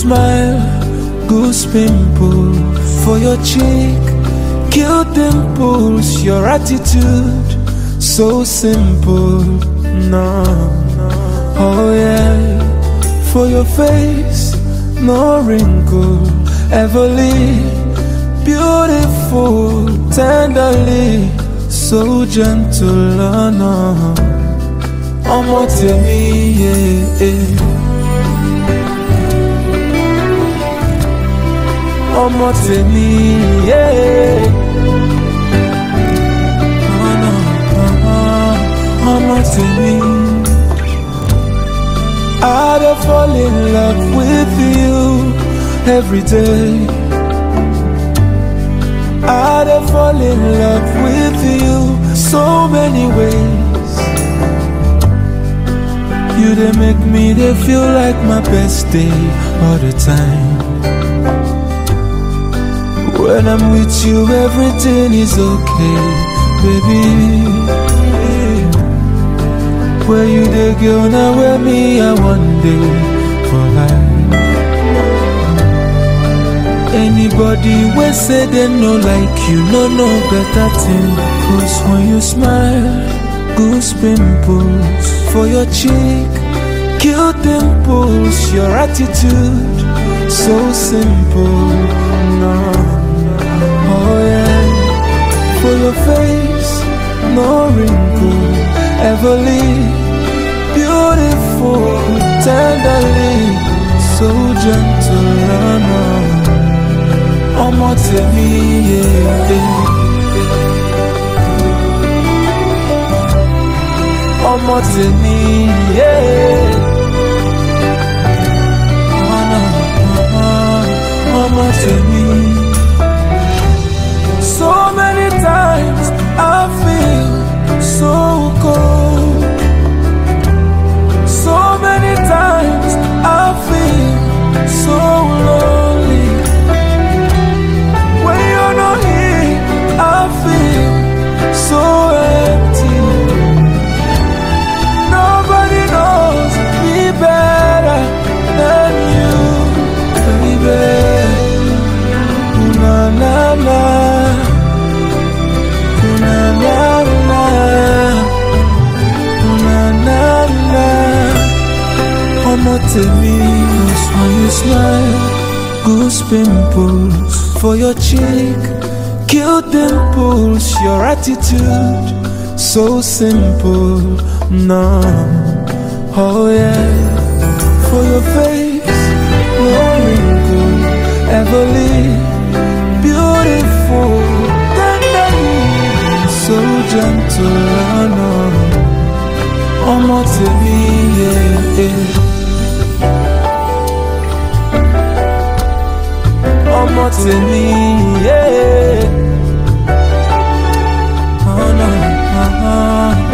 smile, goose pimple for your cheek, kill dimples, your attitude so simple. No, oh yeah, for your face, no wrinkle, everly beautiful, tenderly, so gentle. Oh no, ọmọ tèmi, yeah. yeah. Ọmọ tèmi yé. ọmọ tèmi. I dey fall in love with you every day. I dey fall in love with you so many ways. You dey make me dey feel like my best day all the time. When I'm with you, everything is okay, baby. Where you the girl now, where me, I one day for life. Anybody we say they no like you, no no better thing. Cause when you smile, goose pimples for your cheek, kill dimples, your attitude so simple. No. Oh yeah, for your face, no wrinkle, everly beautiful, tenderly, so gentle. Oh no, ọmọ tèmi, yeah. ọmọ tèmi, yeah. motivate me when you smile. Goose pimples for your cheek, cute dimples, your attitude so simple. No, oh yeah, for your face, no wrinkle everly. Beautiful, tender, so gentle. No, oh, motivate. Yeah, yeah. motini yeah. oh no, uh-huh.